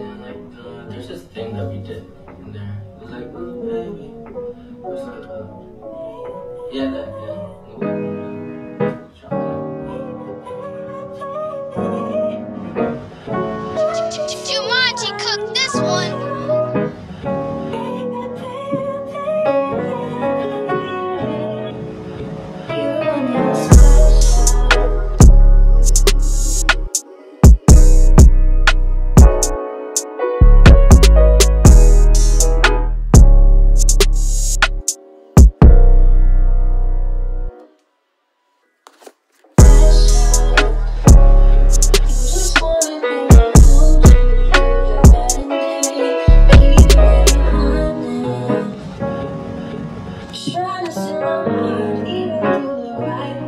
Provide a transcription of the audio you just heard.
And like, uh, there's this thing that we did in there. It was like, ooh, baby. Something. Yeah, that. trying to slow down, even do the right